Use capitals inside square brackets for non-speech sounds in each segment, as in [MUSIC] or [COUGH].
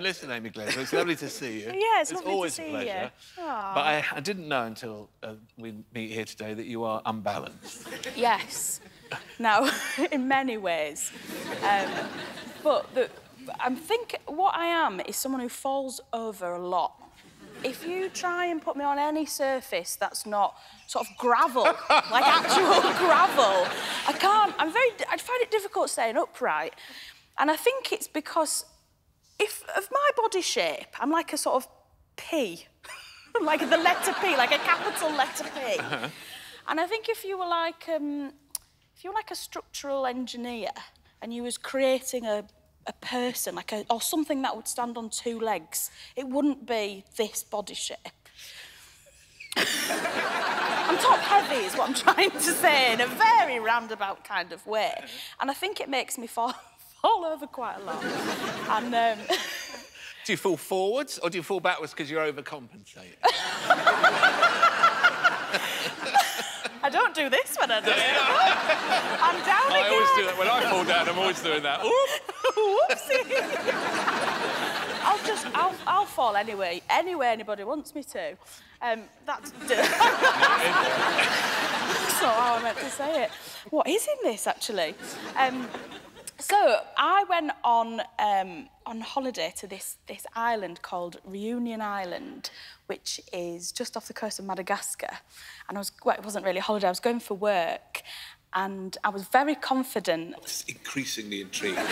Listen, Amy Gledhill, it's lovely to see you. [LAUGHS] Yeah, it's lovely to always a pleasure. But I, I didn't know until uh, we meet here today that you are unbalanced. Yes. Now, [LAUGHS] in many ways. Um, but the, I'm think what I am is someone who falls over a lot. If you try and put me on any surface that's not sort of gravel, [LAUGHS] like actual gravel, I can't. I'm very. I find it difficult staying upright, and I think it's because if of my body shape, I'm like a sort of P, [LAUGHS] like the letter P, like a capital letter P. And I think if you were like um, if you were like a structural engineer and you was creating a a person, like a or something that would stand on two legs, it wouldn't be this body shape. [LAUGHS] I'm top heavy, is what I'm trying to say in a very roundabout kind of way, and I think it makes me fall fall over quite a lot. And um, [LAUGHS] Do you fall forwards or do you fall backwards because you're overcompensating? [LAUGHS] I don't do this when I do it. [LAUGHS] I'm down I again. always do that. When I fall down, I'm always doing that. Oop. Whoopsie. I'll just, I'll, I'll fall anyway, anywhere anybody wants me to. Um, that's that's not how I meant to say it. What is in this, actually? Um, so I went on um, on holiday to this this island called Reunion Island, which is just off the coast of Madagascar. And I was well, it wasn't really a holiday. I was going for work, and I was very confident It's increasingly intriguing. [LAUGHS]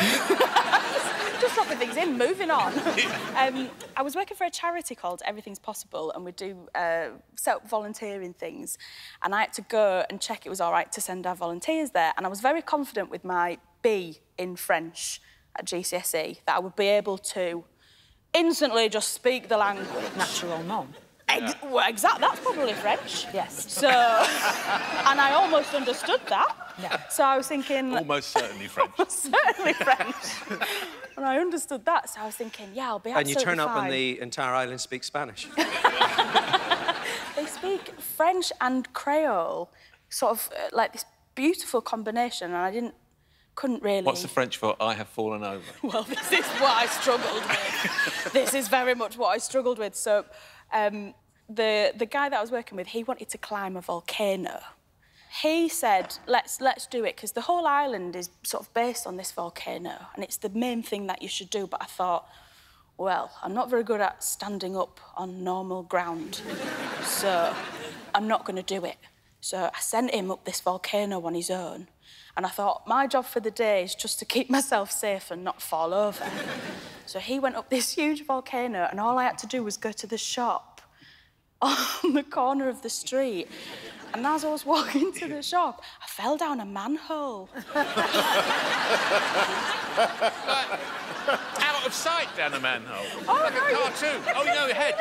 just dropping things in, moving on. [LAUGHS] um, I was working for a charity called Everything's Possible, and we do uh, set up volunteering things. And I had to go and check it was all right to send our volunteers there. And I was very confident with my B in French at GCSE that I would be able to instantly just speak the language. Naturellement. Ex- well, exactly. That's probably French. Yes. So, [LAUGHS] and I almost understood that. Yeah. So I was thinking. Almost certainly [LAUGHS] French. certainly French. [LAUGHS] and I understood that, so I was thinking, yeah, I'll be absolutely And you absolutely turn up fine. and the entire island speaks Spanish. They speak French and Creole, sort of uh, like this beautiful combination, and I didn't, couldn't really. What's the French for I have fallen over? [LAUGHS] Well, this is what I struggled with. [LAUGHS] this is very much what I struggled with. So, um, the the guy that I was working with, he wanted to climb a volcano. He said, "Let's let's do it," because the whole island is sort of based on this volcano, and it's the main thing that you should do. But I thought, well, I'm not very good at standing up on normal ground, so I'm not going to do it. So I sent him up this volcano on his own, and I thought my job for the day is just to keep [LAUGHS] myself safe and not fall over. so he went up this huge volcano, and all I had to do was go to the shop [LAUGHS] on the corner of the street. And as I was walking to the shop, I fell down a manhole. [LAUGHS] Out of sight down a manhole. Oh, like no, a you- cartoon. Oh, no, your head.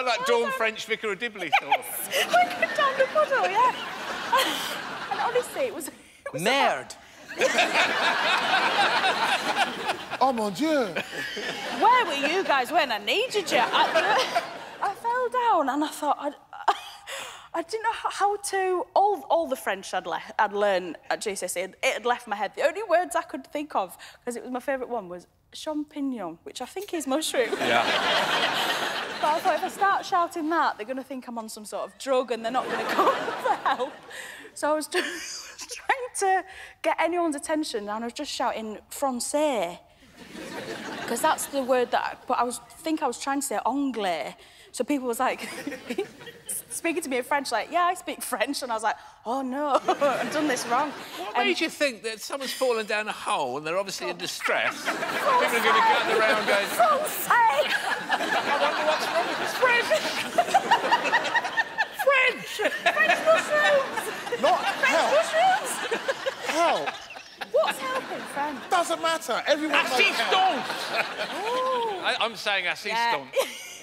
I like Dawn French Vicar of Dibley [LAUGHS] sort of. like a down the puddle, yeah. [LAUGHS] and honestly, it was. It was Merde! [LAUGHS] Oh mon Dieu! Where were you guys when I needed you? I, I fell down and I thought I'd, I didn't know how to. All, all the French I'd, le- I'd learned at GCSE, it had left my head. The only words I could think of, because it was my favourite one, was champignon, which I think is mushroom. Yeah. But I thought if I start shouting that, they're going to think I'm on some sort of drug and they're not going to come [LAUGHS] for help. So I was just [LAUGHS] trying to get anyone's attention and I was just shouting français. Because that's the word that I, but I was think I was trying to say anglais. So people was like [LAUGHS] speaking to me in French, like, yeah, I speak French. And I was like, oh no, [LAUGHS] I've done this wrong. What Um, made you think that someone's fallen down a hole and they're obviously in distress? [LAUGHS] People are going to gather around going, Français! I wonder what's wrong with this French. French! French mushrooms! Not help! Mushrooms! Help! What's helping, French? Doesn't matter. Everyone knows help. Assistance! I, I'm saying assistance. Yeah.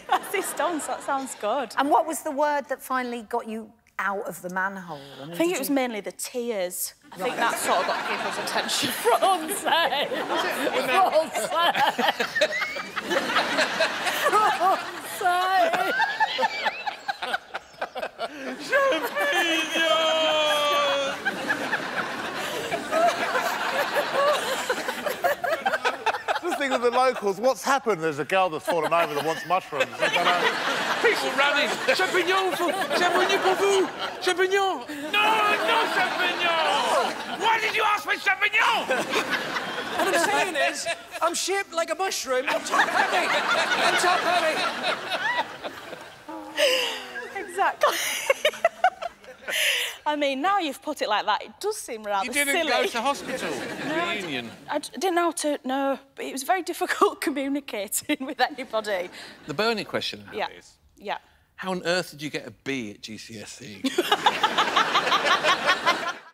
Assistance, that sounds good. And what was the word that finally got you out of the manhole? mean, I think it was you- mainly the tears. I think that sort of got people's attention. Français! Français! Français! Asking of the locals, what's happened? There's a girl that's fallen over that wants mushrooms. I don't know. People running. Champignon for... Champignon pour vous. Champignon. No, no champignon. Why did you ask for champignon? What I'm saying is, I'm shaped like a mushroom. I'm top heavy. I'm top heavy. Exactly. I mean, now you've put it like that, it does seem rather You didn't silly. go to hospital. [LAUGHS] No, I Reunion. I d- didn't know how to. No, but it was very difficult [LAUGHS] communicating with anybody. The burning question now Yeah. is, Yeah. how on earth did you get a B at GCSE? [LAUGHS]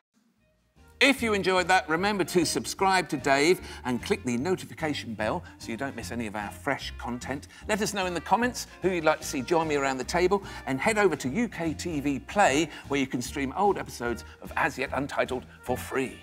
If you enjoyed that, remember to subscribe to Dave and click the notification bell so you don't miss any of our fresh content. Let us know in the comments who you'd like to see join me around the table and head over to UK TV Play where you can stream old episodes of As Yet Untitled for free.